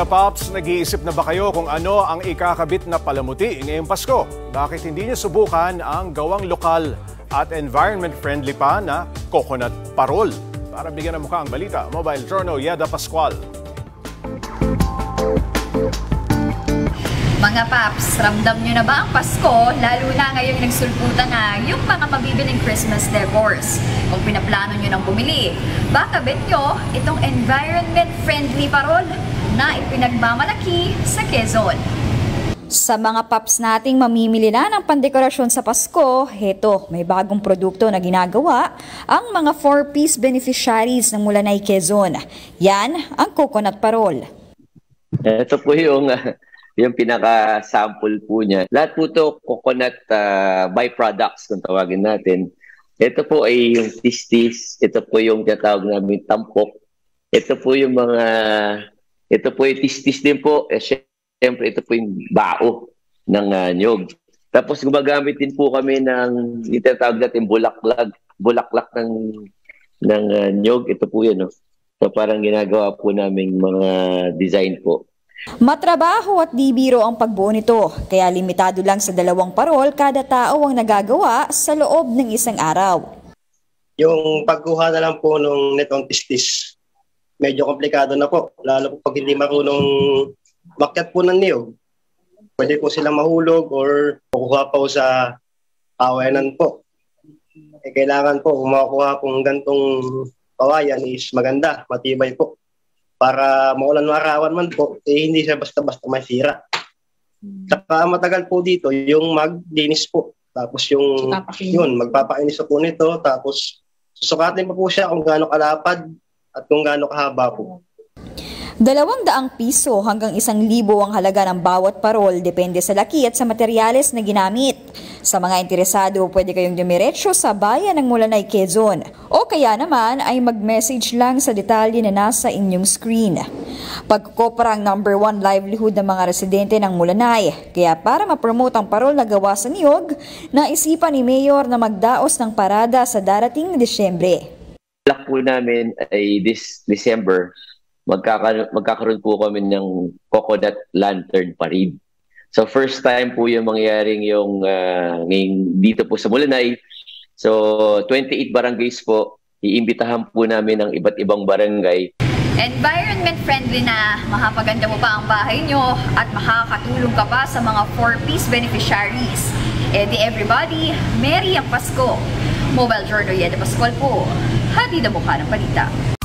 Mga Pops, nag-iisip na ba kayo kung ano ang ikakabit na palamuti ngayong Pasko? Bakit hindi niyo subukan ang gawang lokal at environment-friendly pa na coconut parol? Para bigyan ng mukha ang balita, Mobile Journal Yeda Pascual. Mga paps, ramdam nyo na ba ang Pasko? Lalo na ngayong nagsulputan na yung mga mabibiling Christmas decors. Kung pinaplano nyo nang bumili, baka bet nyo itong environment-friendly parol na ipinagmamalaki sa Quezon. Sa mga paps nating mamimili na ng pandekorasyon sa Pasko, heto, may bagong produkto na ginagawa ang mga 4-piece beneficiaries ng Mulanay Quezon. Yan ang coconut parol. Ito po yung yung pinaka-sample po niya. Lahat po to coconut uh, byproducts kung tawagin natin. Ito po ay yung tistis, ito po yung tinatawag namin tampok. Ito po yung mga, ito po yung tistis din po. Eh, Siyempre, ito po yung bao ng uh, nyog. Tapos gumagamit din po kami ng yung tinatawag natin bulaklak, bulaklak ng ng uh, nyog. Ito po yun. No? So parang ginagawa po namin mga design po. Matrabaho at di biro ang pagbuo nito, kaya limitado lang sa dalawang parol kada tao ang nagagawa sa loob ng isang araw. Yung pagkuha na lang po nung netong tistis, medyo komplikado na po, lalo po pag hindi marunong makyat po ng niyog. Pwede po silang mahulog or kukuha po sa kawayanan po. Eh, kailangan po, kung makakuha pong gantong kawayan is maganda, matibay po para maulan marawan man po, eh, hindi siya basta-basta masira. Saka matagal po dito, yung maglinis po. Tapos yung, yun, magpapainis po nito. Tapos susukatin pa po siya kung gaano kalapad at kung gaano kahaba po. Dalawang daang piso hanggang isang libo ang halaga ng bawat parol depende sa laki at sa materyales na ginamit. Sa mga interesado, pwede kayong dumiretso sa bayan ng Mulanay, Quezon. O kaya naman ay mag-message lang sa detalye na nasa inyong screen. Pagkopra ang number one livelihood ng mga residente ng Mulanay. Kaya para ma-promote ang parol na gawa sa niyog, naisipan ni Mayor na magdaos ng parada sa darating na Disyembre. Plak po namin ay this December magkakaroon, magkakaroon po kami ng coconut lantern parade. So first time po yung mangyaring yung uh, dito po sa Mulanay. So 28 barangays po, iimbitahan po namin ng iba't ibang barangay. Environment friendly na, mahapaganda mo pa ang bahay nyo at makakatulong ka pa sa mga 4-piece beneficiaries. E di everybody, Merry ang Pasko! Mobile Journal Yeda Pascual po, hatid ang mukha ng balita.